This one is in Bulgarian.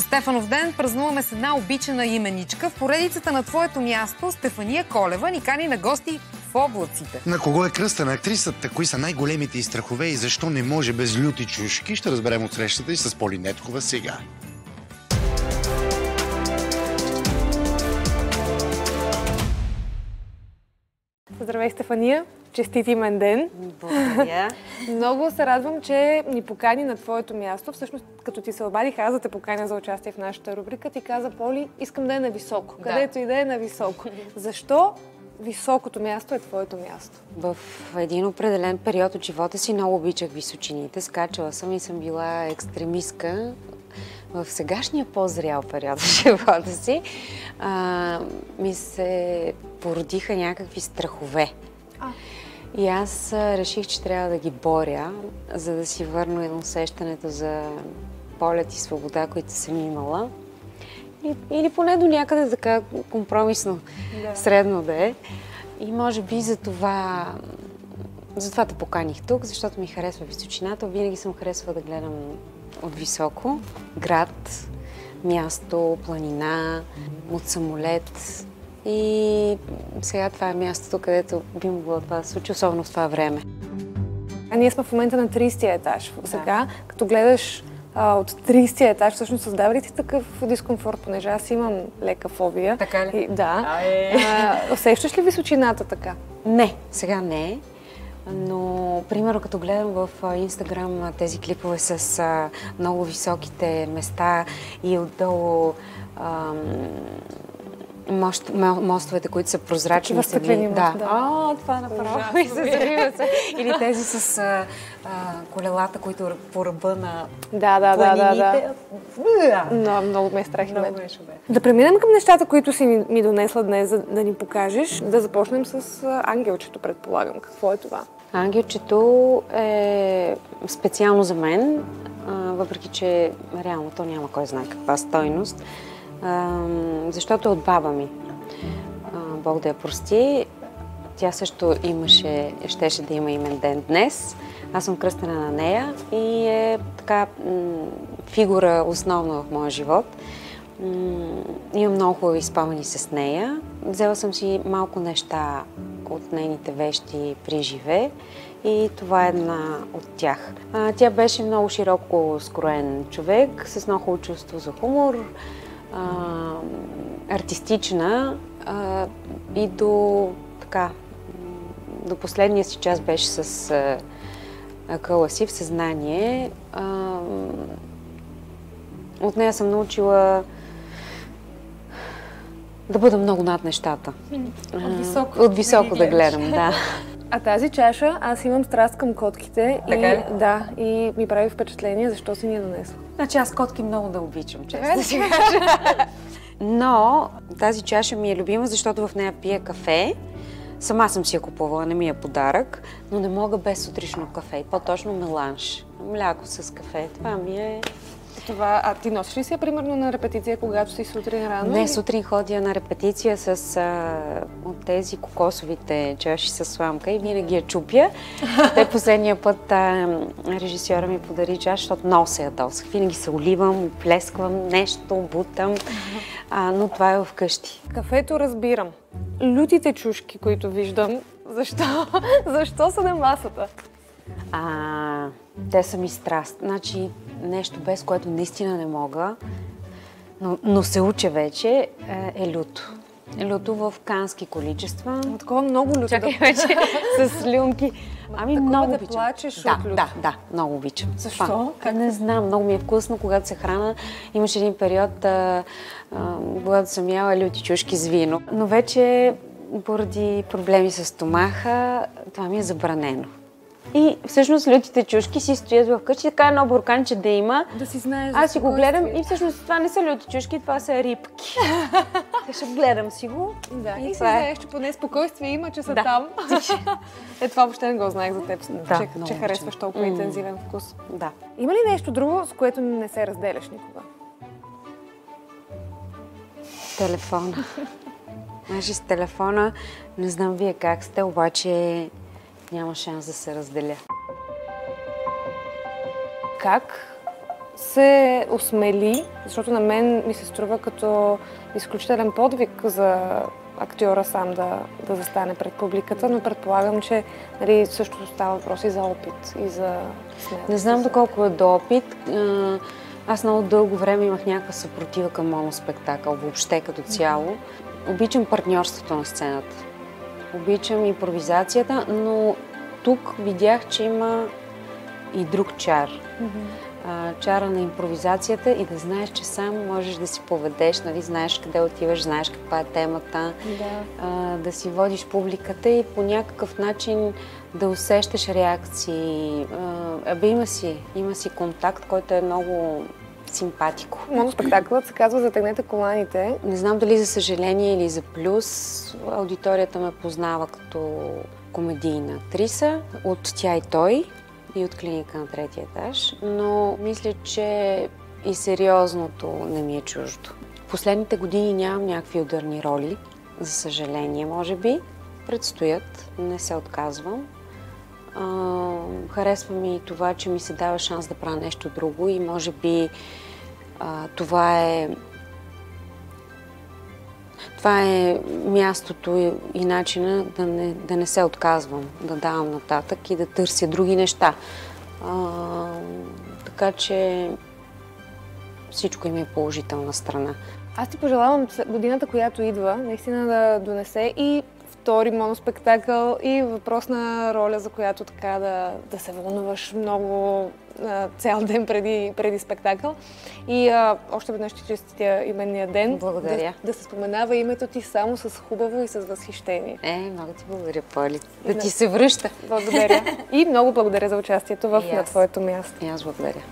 На Стефанов ден празнуваме с една обичана именичка. В поредицата на твоето място Стефания Колева ни кани на гости в облаците. На кого е кръста на актрисата? Кои са най-големите и страхове и защо не може без люти чушки? Ще разберем от срещата и с Поли Неткова сега. Здравей, Стефания! Честит имен ден! Благодаря. Много се радвам, че ни покани на твоето място. Всъщност, като ти се обадих аз да те поканя за участие в нашата рубрика, ти каза, Поли, искам да е на високо. Да. Където и да е на високо. Защо високото място е твоето място? В един определен период от живота си много обичах височините. Скачала съм и съм била екстремистка. В сегашния по-зрял период от живота си а, ми се породиха някакви страхове. А. И аз реших, че трябва да ги боря, за да си върна усещането за полет и свобода, които съм имала. Или, или поне до някъде така компромисно, Да. средно да е. И може би за това, затова те поканих тук, защото ми харесва височината. Винаги съм харесвала да гледам от високо. Град, място, планина, от самолет. И сега това е мястото, където би могло това да се случи, особено в това време. А ние сме в момента на 30-я етаж. Сега, като гледаш а, от 30-я етаж, всъщност създава ли ти такъв дискомфорт, понеже аз имам лека фобия. Така ли? И, да. А, усещаш ли височината така? Не, сега не. Но, примерно, като гледам в Инстаграм тези клипове с много високите места и отдолу мост, мо- мостовете, които са прозрачни. Такива стъклени мост, да. А, това направо ми се зарива се. Или тези с а, а, колелата, които по ръба на Да, да, да, да, да. Да. Но, много ме е страх и Много беше бе. Да преминем към нещата, които си ни, ми донесла днес, за да ни покажеш. Да започнем с ангелчето, предполагам. Какво е това? Ангелчето е специално за мен, въпреки че реално то няма кой знае каква стойност, защото е от баба ми. Бог да я прости. Тя също имаше, щеше да има имен ден днес. Аз съм кръстена на нея и е така фигура основна в моя живот. Имам много хубави спомени с нея. Взела съм си малко неща от нейните вещи при живе и това е една от тях. А, Тя беше много широко скроен човек, с много хубаво чувство за хумор, а, артистична а, и до така до последния си час беше с а, акъла си в съзнание. А, от нея съм научила да бъда много над нещата. От високо. От високо да гледам, да. А тази чаша, аз имам страст към котките. Така и, ли? Да, и ми прави впечатление, защо си ни я донесла. Значи аз котки много да обичам, често да си кажа. Но тази чаша ми е любима, защото в нея пия кафе. Сама съм си я купувала, не ми е подарък, но не мога без сутрешно кафе. По-точно меланж. Мляко с кафе. Това ми е... Това, а ти носиш ли си я, примерно, на репетиция, когато си сутрин рано? Не, или- сутрин ходя на репетиция с а, от тези кокосовите чаши с сламка и винаги я чупя. Те последния път а, режисьора ми подари чаша, защото много се ядосах. Винаги се оливам, плесквам нещо, бутам, а, но това е вкъщи. Кафето разбирам. Лютите чушки, които виждам, защо? защо са на масата? А, те са ми страст. Значи нещо без което наистина не мога, но, но се уча вече, е, е люто. Е люто в кански количества. От такова много люто. Чакай вече с слюнки. Ами такова много да обичам. плачеш да, от люто. Да, да, много обичам. Защо? Това. Как? Не знам, много ми е вкусно, когато се храна. Имаше един период, а, а, когато съм яла люти чушки с вино. Но вече поради проблеми с стомаха, това ми е забранено. И всъщност лютите чушки си стоят в къщи, така едно бурканче да има. Да си знаеш Аз си го гледам и всъщност това не са люти чушки, това са рибки. Ще гледам си го. Да, и, си това е. знаеш, че поне спокойствие има, че са Да. там. е, това въобще не го знаех за теб, Да, че, че харесваш толкова М. интензивен вкус. Да. Има ли нещо друго, с което не се разделяш никога? Телефона. Значи с телефона, не знам вие как сте, обаче няма шанс да се разделя. Как се осмели, защото на мен ми се струва като изключителен подвиг за актьора сам да, да застане пред публиката, но предполагам, че нали, също става въпрос и за опит, и за смелост. Не знам доколко е до опит. Аз много дълго време имах някаква съпротива към моноспектакъл, въобще като цяло. Обичам партньорството на сцената. Обичам импровизацията, но тук видях, че има и друг чар. Mm-hmm. чара на импровизацията и да знаеш, че сам можеш да си поведеш, нали, знаеш къде отиваш, знаеш каква е темата, да, а, да си водиш публиката и по някакъв начин да усещаш реакции. Абе има си, има си контакт, който е много симпатико. Моноспектакълът се казва Затегнете коланите. Не знам дали за съжаление или за плюс. Аудиторията ме познава като комедийна актриса от Тя и той и от клиника на третия етаж, но мисля, че и сериозното не ми е чуждо. Последните години нямам някакви ударни роли, за съжаление, може би. Предстоят, не се отказвам. А, харесва ми и това, че ми се дава шанс да правя нещо друго и може би а, това е това е мястото и начина да не, да не се отказвам, да давам нататък и да търся други неща. А, така че всичко има и положителна страна. Аз ти пожелавам годината, която идва, наистина да донесе и втори моноспектакъл и въпросна роля, за която така да, да се вълнуваш много а, цял ден преди, преди спектакъл. И а, още веднъж ти честитя именния ден. Благодаря. Да, да се споменава името ти само с хубаво и с възхищение. Е, много ти благодаря, Поли. Да ти се връща. Благодаря. И много благодаря за участието в На твоето място. И аз благодаря.